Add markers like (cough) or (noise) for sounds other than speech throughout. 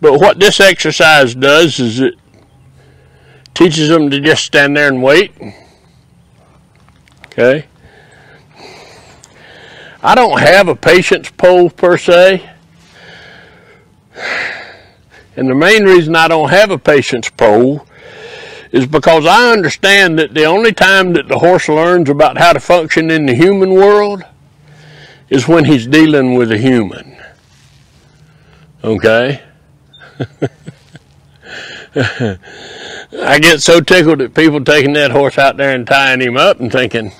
But what this exercise does is it teaches them to just stand there and wait. Okay. I don't have a patience pole per se. And the main reason I don't have a patience pole is because I understand that the only time that the horse learns about how to function in the human world is when he's dealing with a human. Okay? (laughs) I get so tickled at people taking that horse out there and tying him up and thinking,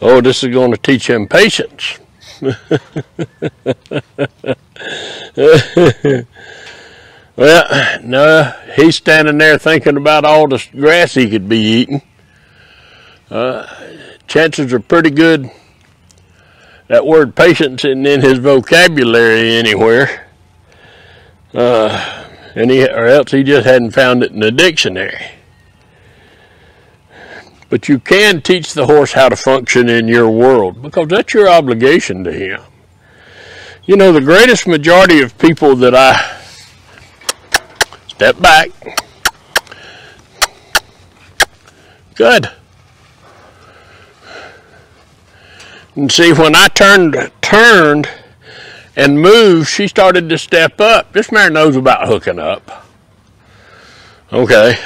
oh, this is going to teach him patience. (laughs) well, no, he's standing there thinking about all the grass he could be eating. Uh, chances are pretty good that word patience isn't in his vocabulary anywhere. Uh, and he, or else he just hadn't found it in the dictionary. But you can teach the horse how to function in your world because that's your obligation to him. You know, the greatest majority of people that I step back. Good. And see, when I turned, turned and moved, she started to step up. This mare knows about hooking up. Okay.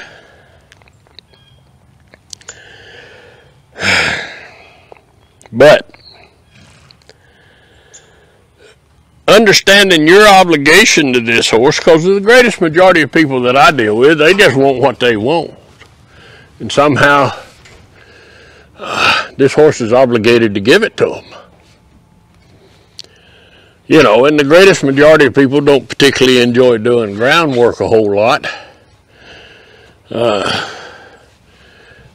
(sighs) But understanding your obligation to this horse, because the greatest majority of people that I deal with, they just want what they want. And somehow, uh, (sighs) this horse is obligated to give it to them. You know, and the greatest majority of people don't particularly enjoy doing groundwork a whole lot. Uh,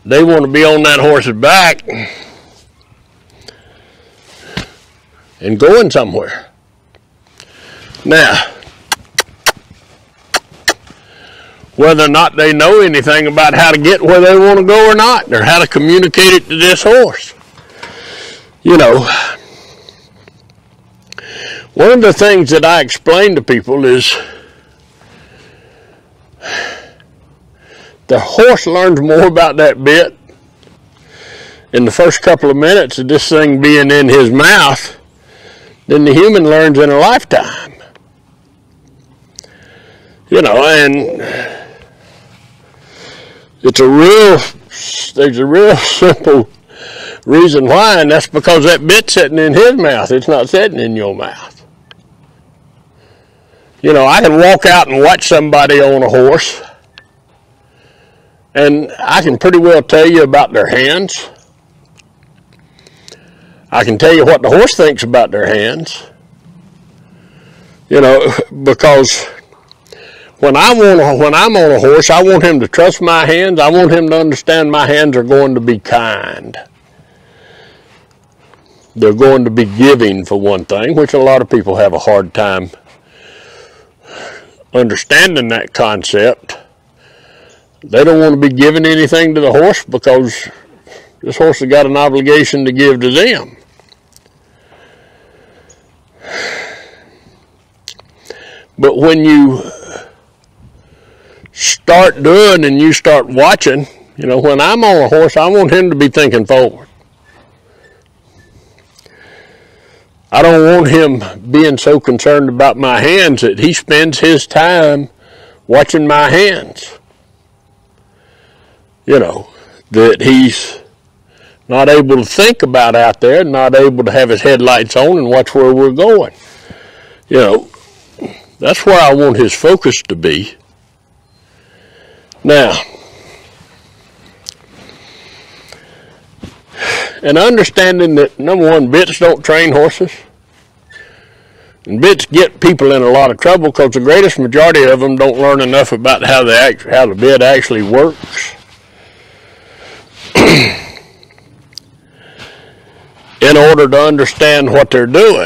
they want to be on that horse's back and going somewhere. Now, whether or not they know anything about how to get where they want to go or not, or how to communicate it to this horse. You know, one of the things that I explain to people is the horse learns more about that bit in the first couple of minutes of this thing being in his mouth than the human learns in a lifetime. You know, and it's a real, there's a real (laughs) simple reason why, and that's because that bit's sitting in his mouth. It's not sitting in your mouth. You know, I can walk out and watch somebody on a horse, and I can pretty well tell you about their hands. I can tell you what the horse thinks about their hands. You know, (laughs) because when I want when I'm on a horse, I want him to trust my hands. I want him to understand my hands are going to be kind. They're going to be giving for one thing, which a lot of people have a hard time understanding that concept, they don't want to be giving anything to the horse because this horse has got an obligation to give to them. But when you start doing and you start watching, you know, when I'm on a horse, I want him to be thinking forward. I don't want him being so concerned about my hands that he spends his time watching my hands. You know, that he's not able to think about out there, not able to have his headlights on and watch where we're going. You know, that's where I want his focus to be. Now, and understanding that number one, bits don't train horses. And bits get people in a lot of trouble because the greatest majority of them don't learn enough about how the act, how the bit actually works. (clears throat) in order to understand what they're doing.